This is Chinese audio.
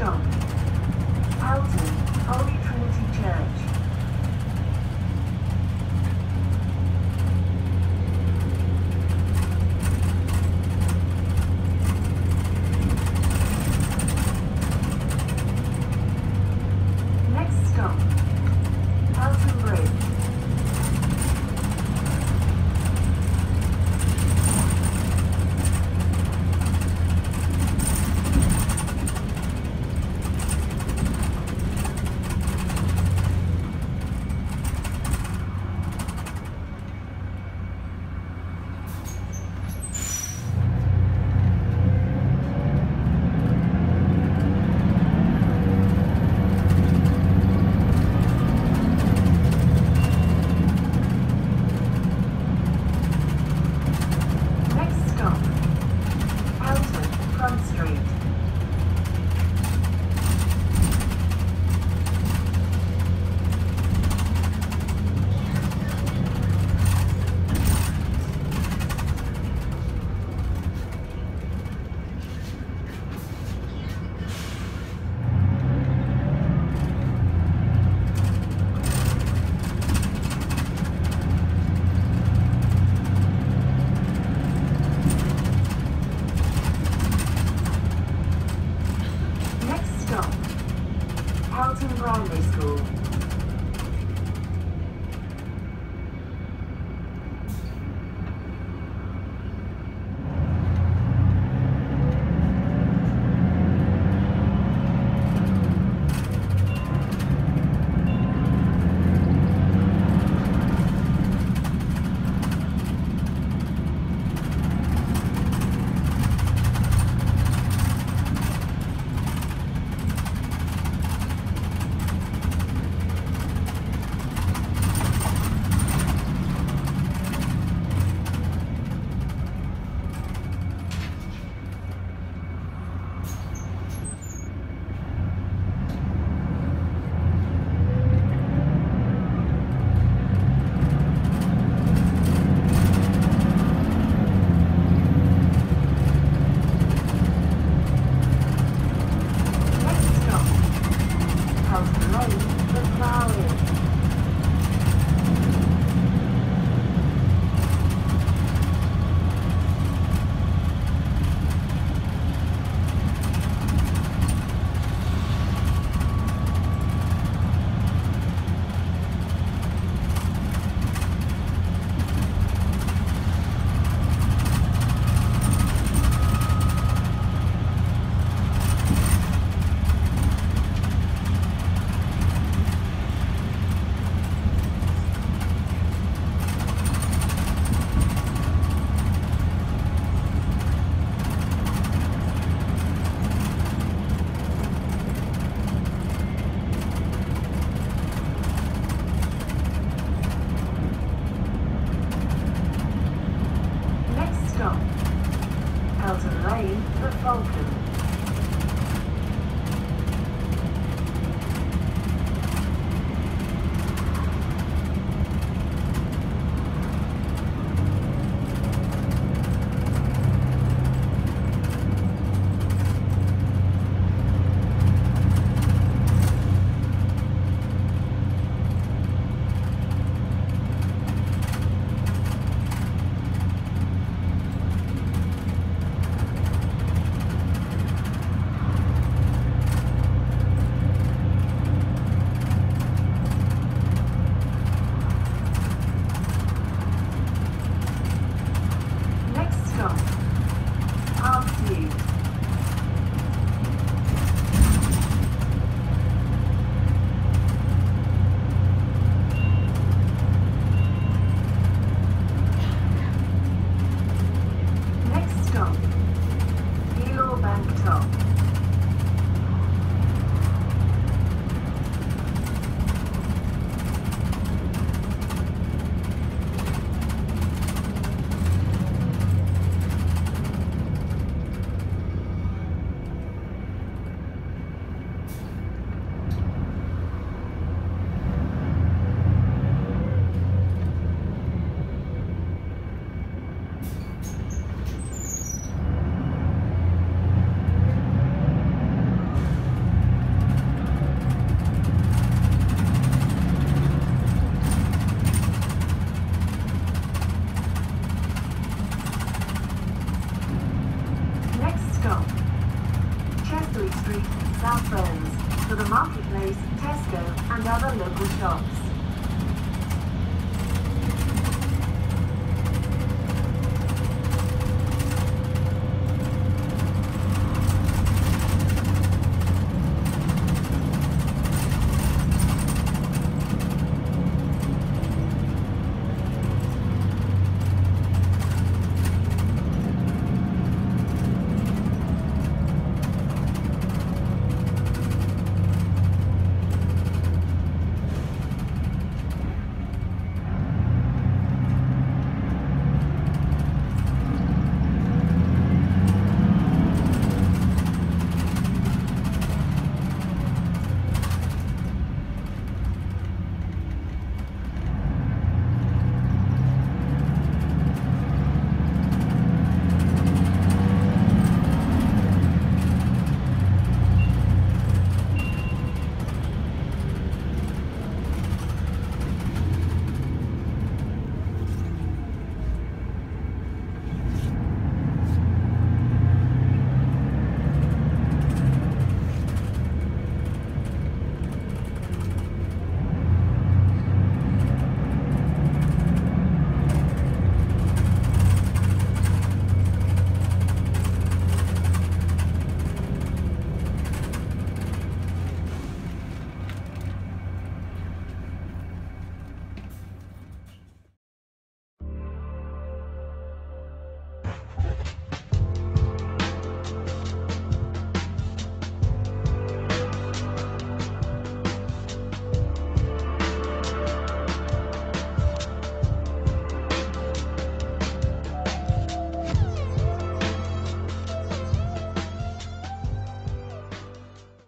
Next Oh. stops.